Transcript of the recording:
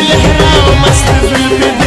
लहरा मस्त दिल में।